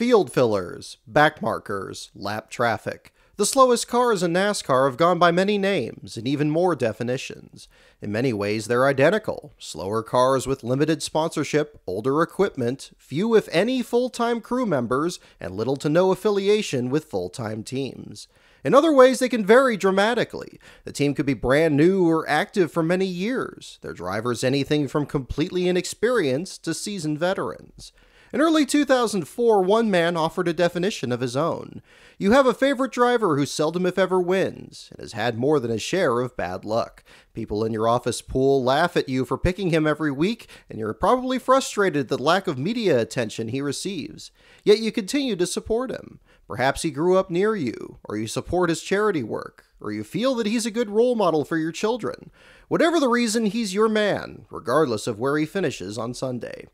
Field fillers, backmarkers, lap traffic. The slowest cars in NASCAR have gone by many names and even more definitions. In many ways, they're identical slower cars with limited sponsorship, older equipment, few, if any, full time crew members, and little to no affiliation with full time teams. In other ways, they can vary dramatically. The team could be brand new or active for many years, their drivers anything from completely inexperienced to seasoned veterans. In early 2004, one man offered a definition of his own. You have a favorite driver who seldom, if ever, wins, and has had more than a share of bad luck. People in your office pool laugh at you for picking him every week, and you're probably frustrated at the lack of media attention he receives. Yet you continue to support him. Perhaps he grew up near you, or you support his charity work, or you feel that he's a good role model for your children. Whatever the reason, he's your man, regardless of where he finishes on Sunday.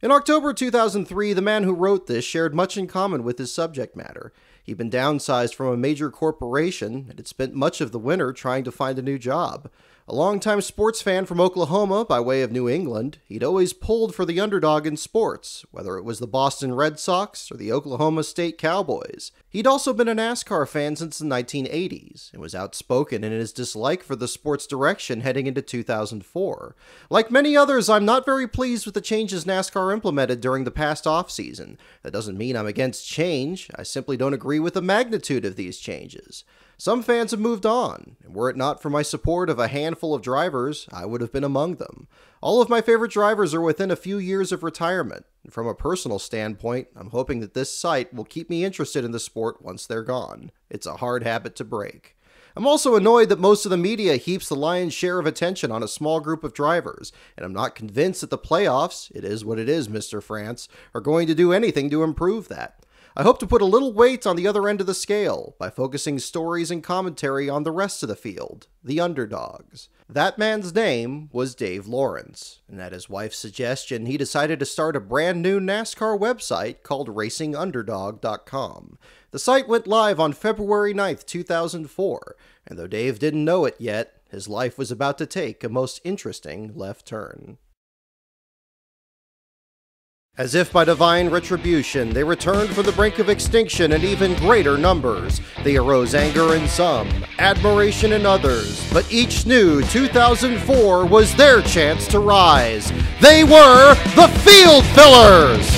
In October 2003, the man who wrote this shared much in common with his subject matter. He'd been downsized from a major corporation and had spent much of the winter trying to find a new job. A longtime sports fan from Oklahoma by way of New England, he'd always pulled for the underdog in sports, whether it was the Boston Red Sox or the Oklahoma State Cowboys. He'd also been a NASCAR fan since the 1980s and was outspoken in his dislike for the sport's direction heading into 2004. Like many others, I'm not very pleased with the changes NASCAR implemented during the past offseason. That doesn't mean I'm against change, I simply don't agree with the magnitude of these changes. Some fans have moved on, and were it not for my support of a handful of drivers, I would have been among them. All of my favorite drivers are within a few years of retirement, and from a personal standpoint, I'm hoping that this site will keep me interested in the sport once they're gone. It's a hard habit to break. I'm also annoyed that most of the media heaps the lion's share of attention on a small group of drivers, and I'm not convinced that the playoffs, it is what it is, Mr. France, are going to do anything to improve that. I hope to put a little weight on the other end of the scale by focusing stories and commentary on the rest of the field, the underdogs. That man's name was Dave Laurence, and at his wife's suggestion, he decided to start a brand new NASCAR website called RacingUnderdog.com. The site went live on February 9th, 2004, and though Dave didn't know it yet, his life was about to take a most interesting left turn. As if by divine retribution, they returned from the brink of extinction in even greater numbers. They arose anger in some, admiration in others, but each knew 2004 was their chance to rise. They were the Field Fillers!